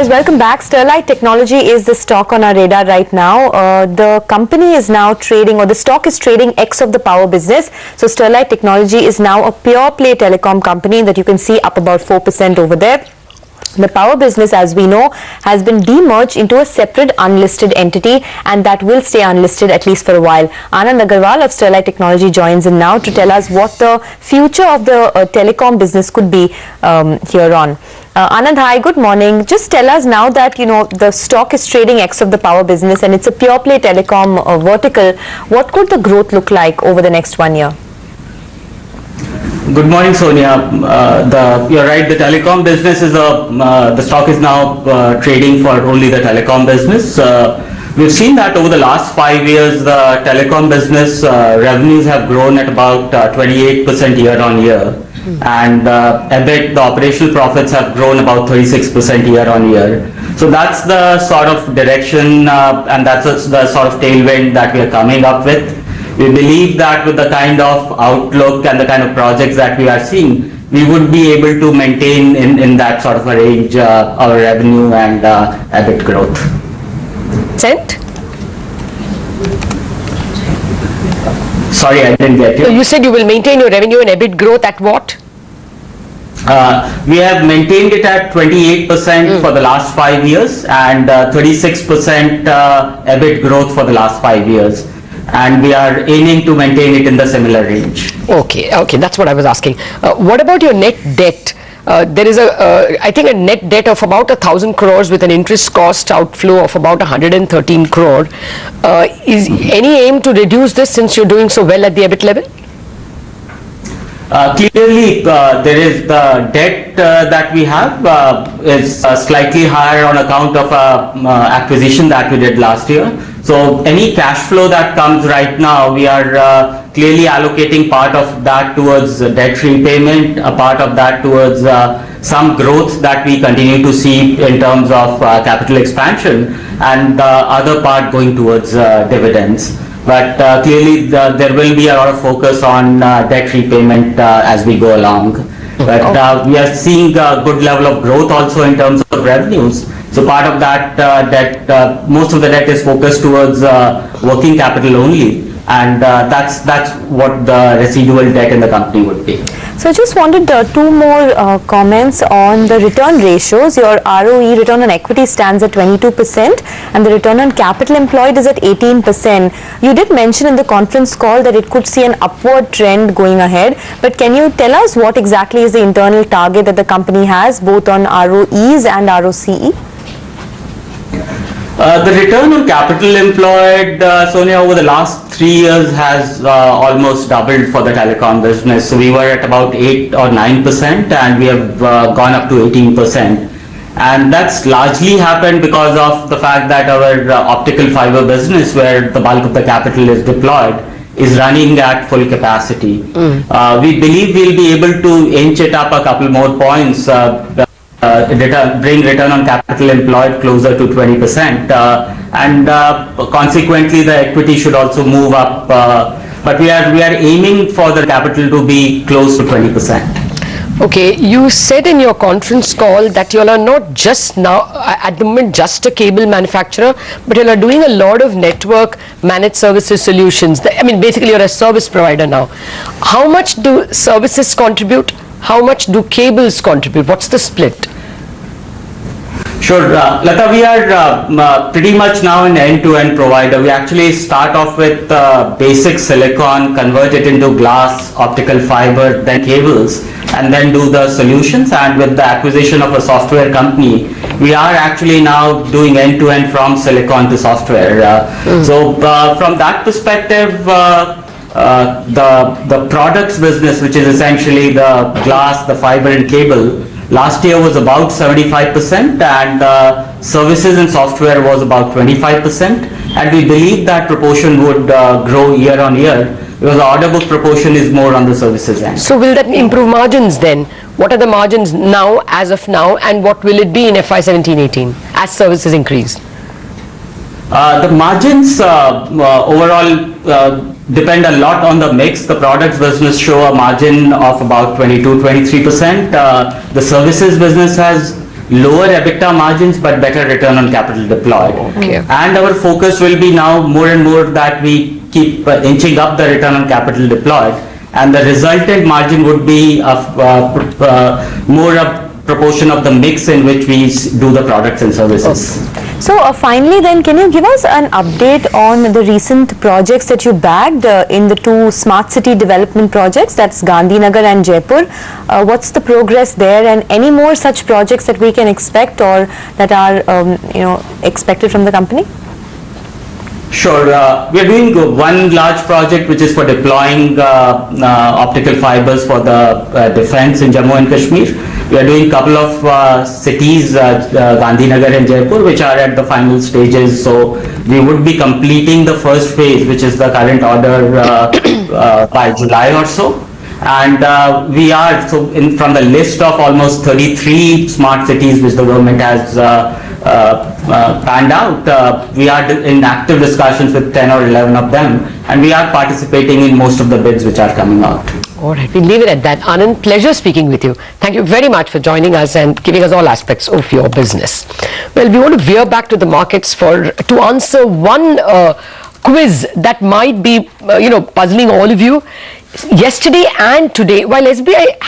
guys, welcome back. Sterlite Technology is the stock on our radar right now. Uh, the company is now trading, or the stock is trading X of the power business. So Sterlite Technology is now a pure play telecom company that you can see up about 4% over there. The power business, as we know, has been demerged into a separate unlisted entity and that will stay unlisted at least for a while. Anand Agarwal of Sterlite Technology joins in now to tell us what the future of the uh, telecom business could be um, here on. Uh, Anand, hi, good morning. Just tell us now that, you know, the stock is trading X of the power business and it's a pure play telecom uh, vertical. What could the growth look like over the next one year? Good morning, Sonia. Uh, the, you're right, the telecom business is a, uh, the stock is now uh, trading for only the telecom business. Uh, we've seen that over the last five years, the telecom business revenues have grown at about 28% year on year. And uh, EBIT, the operational profits have grown about 36% year on year. So that's the sort of direction and that's the sort of tailwind that we are coming up with. We believe that with the kind of outlook and the kind of projects that we are seeing, we would be able to maintain in, in that sort of a range uh, our revenue and uh, EBIT growth. Cent? Sorry, I didn't get you. So you said you will maintain your revenue and EBIT growth at what? Uh, we have maintained it at 28% for the last five years and 36% uh, EBIT growth for the last five years and we are aiming to maintain it in the similar range. Okay, okay, that's what I was asking. Uh, what about your net debt? Uh, there is a, uh, I think a net debt of about a thousand crores with an interest cost outflow of about 113 crore. Uh, is any aim to reduce this since you're doing so well at the EBIT level? Uh, clearly, uh, there is the debt that we have is slightly higher on account of acquisition that we did last year. So any cash flow that comes right now, we are clearly allocating part of that towards debt repayment, a part of that towards uh, some growth that we continue to see in terms of uh, capital expansion and the other part going towards uh, dividends. But uh, clearly the, there will be a lot of focus on uh, debt repayment as we go along. But we are seeing a good level of growth also in terms of revenues. So part of that uh, debt, uh, most of the debt is focused towards uh, working capital only, and uh, that's that's what the residual debt in the company would be. So I just wanted uh, two more uh, comments on the return ratios. Your ROE, return on equity, stands at 22%, and the return on capital employed is at 18%. You did mention in the conference call that it could see an upward trend going ahead, but can you tell us what exactly is the internal target that the company has, both on ROEs and ROCE? Uh, the return on capital employed, uh, Sonia, over the last three years has uh, almost doubled for the telecom business. So we were at about 8 or 9% and we have uh, gone up to 18%. And that's largely happened because of the fact that our uh, optical fiber business, where the bulk of the capital is deployed, is running at full capacity. Mm. we believe we'll be able to inch it up a couple more points uh, return, bring return on capital employed closer to 20% uh, and uh, consequently the equity should also move up uh, but we are we are aiming for the capital to be close to 20%. Okay, you said in your conference call that you all are not just now, uh, at the moment, just a cable manufacturer, but you are doing a lot of network managed services solutions. I mean, basically, you're a service provider now. How much do services contribute? How much do cables contribute? What's the split? Sure, uh, Latha, we are uh, uh, pretty much now an end-to-end provider. We actually start off with uh, basic silicon, convert it into glass, optical fiber, then cables, and then do the solutions. And with the acquisition of a software company, we are actually now doing end-to-end from silicon to software. Mm. So uh, from that perspective, uh, the the products business, which is essentially the glass, the fiber, and cable, Last year was about 75% and uh, services and software was about 25% and we believe that proportion would uh, grow year on year because the order book proportion is more on the services end. So will that improve margins then? What are the margins now as of now and what will it be in FY 17-18 as services increase? Uh, the margins uh, uh, overall uh, depend a lot on the mix. The products business show a margin of about 22, 23%. Uh, the services business has lower EBITDA margins but better return on capital deployed. Okay. And our focus will be now more and more that we keep uh, inching up the return on capital deployed and the resultant margin would be of uh, uh, more a proportion of the mix in which we do the products and services. So uh, finally then, can you give us an update on the recent projects that you bagged uh, in the two smart city development projects, that's Gandhinagar and Jaipur. Uh, what's the progress there and any more such projects that we can expect or that are, um, you know, expected from the company? Sure. uh, We are doing one large project which is for deploying uh, uh, optical fibers for the uh, defense in Jammu and Kashmir. We are doing couple of uh, cities, uh, Gandhinagar and Jaipur, which are at the final stages. So we would be completing the first phase, which is the current order by July or so. And we are, so in, from the list of almost 33 smart cities which the government has panned out, uh, we are in active discussions with 10 or 11 of them, and we are participating in most of the bids which are coming out. All right, we'll leave it at that. Anand, pleasure speaking with you. Thank you very much for joining us and giving us all aspects of your business. Well, we want to veer back to the markets for to answer one uh, quiz that might be, uh, you know, puzzling all of you. Yesterday and today, while SBI